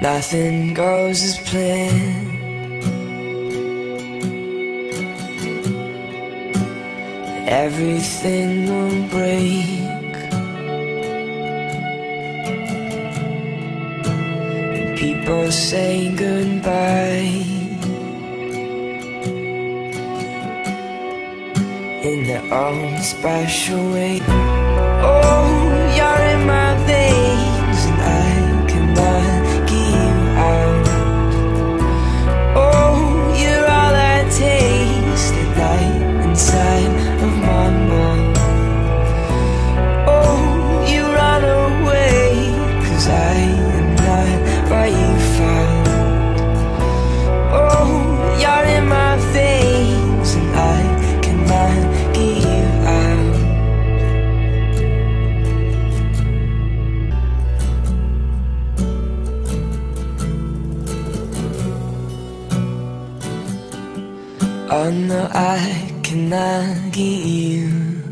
Nothing goes as planned. Everything will break. And people say goodbye. In their own special way. Oh no, I cannot get you